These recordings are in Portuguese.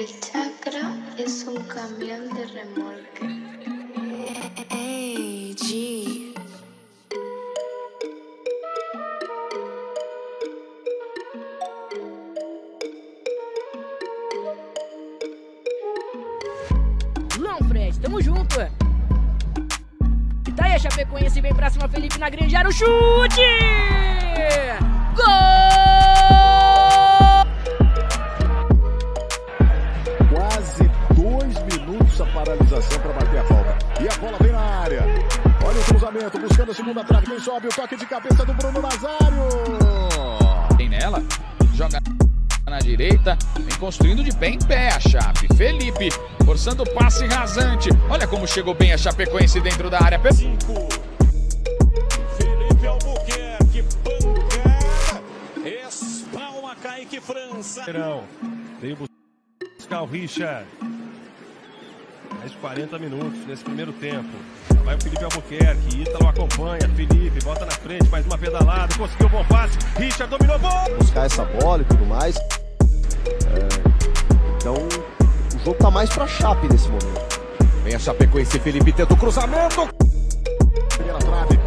El chakra es un camión de remolque. AG. Não, Fred, tamo junto, ué. E tá aí a Chapecoense vem pra cima, Felipe na grande área, o chute! Gol! Paralisação para bater a falta. E a bola vem na área. Olha o cruzamento, buscando a segunda trave. Quem sobe o toque de cabeça do Bruno Nazário. Tem nela, joga na direita, vem construindo de pé em pé a Chape. Felipe, forçando o passe rasante. Olha como chegou bem a Chapecoense dentro da área. Cinco. Felipe Albuquerque, pancada. Espalma Kaique França. Veio buscar o Richard. Mais 40 minutos nesse primeiro tempo. Vai o Felipe Albuquerque. Ítalo acompanha. Felipe bota na frente. Mais uma pedalada. Conseguiu o bom passe. Richard dominou. Bom! buscar essa bola e tudo mais. É, então, o jogo tá mais pra Chape nesse momento. Vem a Chapecoense, Felipe tenta o cruzamento. Primeira trave.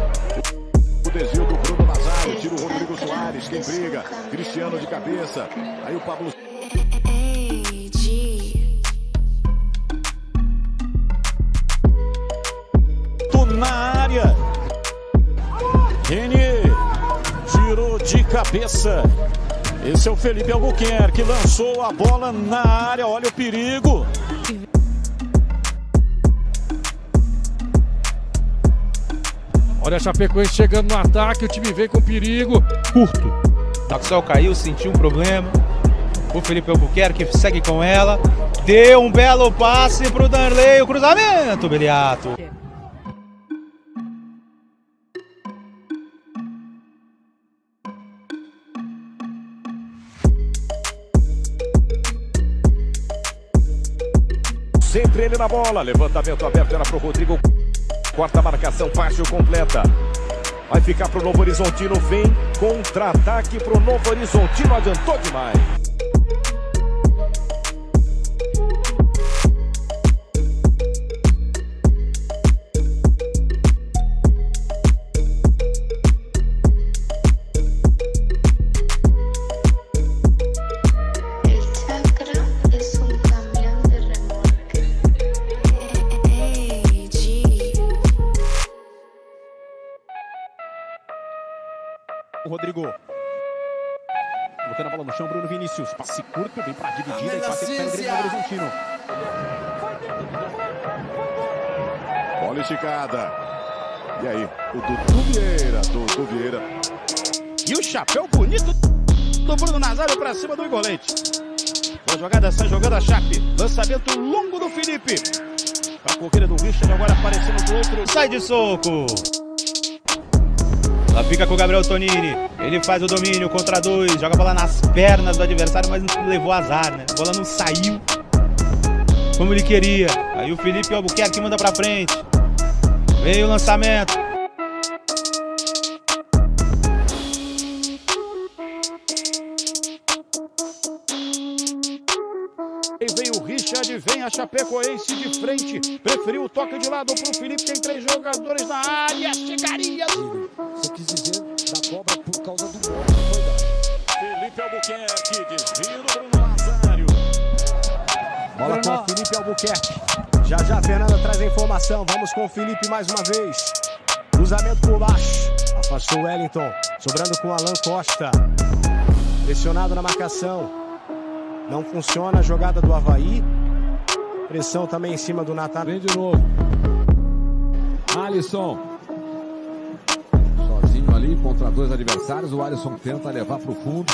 O desvio do Bruno Nazário. Tira o Rodrigo Soares. Quem briga? Cristiano de cabeça. Aí o Pablo cabeça. Esse é o Felipe Albuquerque. Lançou a bola na área. Olha o perigo. Olha a Chapecoense chegando no ataque. O time vem com perigo. Curto. Maxwell caiu, sentiu um problema. O Felipe Albuquerque segue com ela. Deu um belo passe pro Danley. O cruzamento, Beliato. Sempre ele na bola. Levantamento aberto era pro Rodrigo. Quarta marcação, fácil completa. Vai ficar pro Novo Horizontino. Vem contra-ataque pro Novo Horizontino. Adiantou demais. O Rodrigo. Colocando a bola no chão, Bruno Vinícius. Passe curto, vem pra dividida e pé no Grêmio Horizontino. Bola esticada. E aí, o Dudu Vieira. Dudu Vieira. E o chapéu bonito do Bruno Nazário pra cima do Igolete. Boa jogada, sai jogando a Chape. Lançamento longo do Felipe. Pra corrida do Richard, agora aparecendo do outro. Sai de soco. Ela fica com o Gabriel Tonini. Ele faz o domínio contra dois. Joga a bola nas pernas do adversário, mas não levou azar, né? A bola não saiu como ele queria. Aí o Felipe Albuquerque manda pra frente. Veio o lançamento. Richard, vem a Chapecoense de frente. Preferiu o toque de lado pro Felipe. Tem três jogadores na área. Chegaria. Você quis dizer da cobra por causa do gol. Felipe Albuquerque, desvio do Bruno Nazário. Bola com o Felipe Albuquerque. Já já a Fernanda traz a informação. Vamos com o Felipe mais uma vez. Cruzamento por baixo. Afastou o Wellington. Sobrando com o Alan Costa. Pressionado na marcação. Não funciona a jogada do Havaí. Pressão também em cima do Natan. Vem de novo. Alisson. Sozinho ali contra dois adversários. O Alisson tenta levar para o fundo.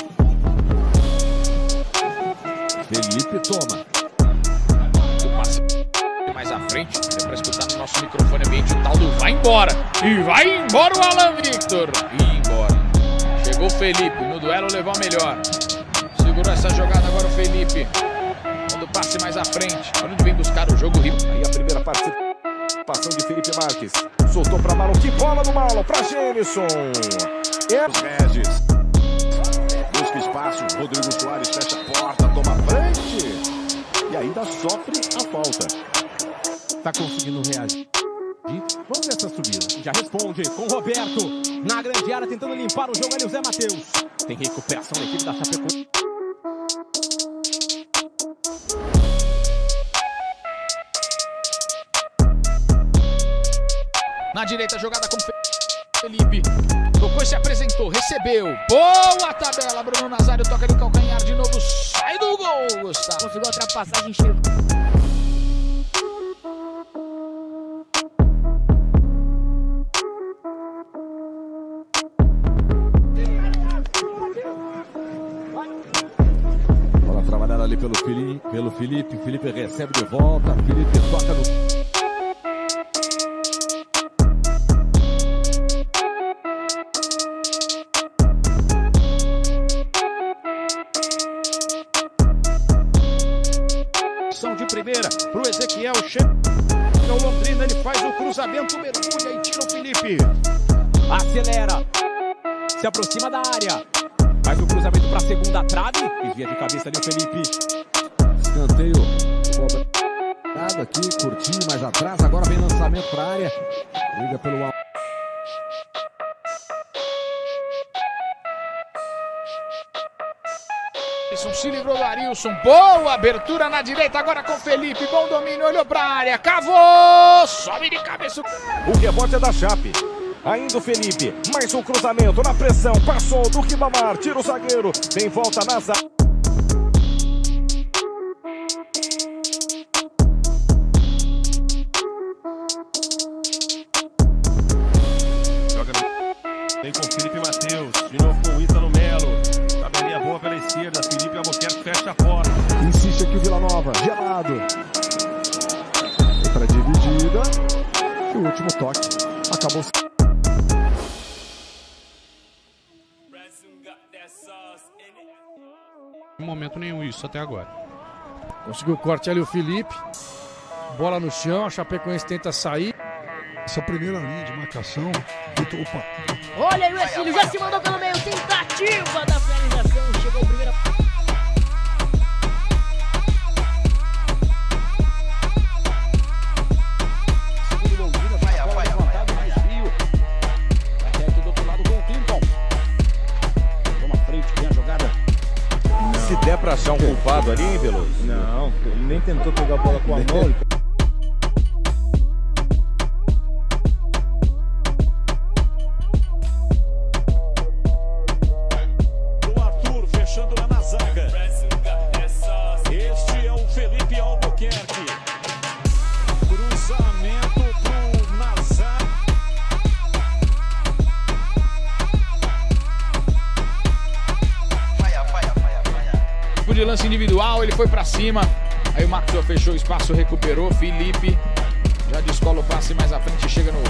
Felipe toma. O passe mais à frente, deu pra escutar no nosso microfone ambiente o tal do vai embora. E vai embora o Alan Victor. E embora. Chegou o Felipe, no duelo levou a melhor. Segurou essa jogada agora o Felipe. Passe mais à frente. Onde vem buscar o jogo rio. Aí a primeira participação de Felipe Marques. Soltou pra Marlon. Que bola no Marlon. Pra Gênison. É os Regis. Busca espaço. Rodrigo Soares fecha a porta. Toma a frente. e ainda sofre a falta. Tá conseguindo reagir. Vamos ver essa subida. Já responde com o Roberto. Na grande área tentando limpar o jogo ali o Zé Matheus. Tem recuperação da equipe da Chapecoense. Na direita, jogada com Felipe. Tocou e se apresentou, recebeu. Boa tabela, Bruno Nazário toca de calcanhar de novo. Sai do gol, Gustavo. Conseguiu a ultrapassagem, chegou. Bola trabalhada ali pelo Felipe, pelo Felipe. Felipe recebe de volta. Felipe toca no. Ação de primeira pro Ezequiel. Chega o Londrina, ele faz o cruzamento, mergulha e tira o Felipe. Acelera. Se aproxima da área. Faz o cruzamento para segunda trave. Desvia de cabeça ali o Felipe. Escanteio. Cobra. Aqui, curtinho mais atrás. Agora vem lançamento para área. Liga pelo alto. Arilson se livrou do Arilson. Boa abertura na direita, agora com Felipe. Bom domínio, olhou pra área. Cavou! Sobe de cabeça. O rebote é da Chape. Ainda o Felipe. Mais um cruzamento na pressão. Passou do Ribamar. Tira o zagueiro. Tem volta na zaga. Joga no... Vem com Felipe Matheus. De novo com o Ítalo a porta. Insiste aqui o Vila Nova. Gelado. Outra dividida. E o último toque. Acabou. Em momento nenhum isso até agora. Conseguiu o corte ali o Felipe. Bola no chão, a Chapecoense tenta sair. Essa primeira linha de marcação. Opa. Olha aí o Exílio, já se mandou pelo meio. Tentativa da finalização. Chegou o primeiro. Veloso? Não, ele nem tentou pegar a bola com a mão. Foi pra cima. Aí o Marcos fechou o espaço, recuperou. Felipe já descola o passe mais à frente e chega no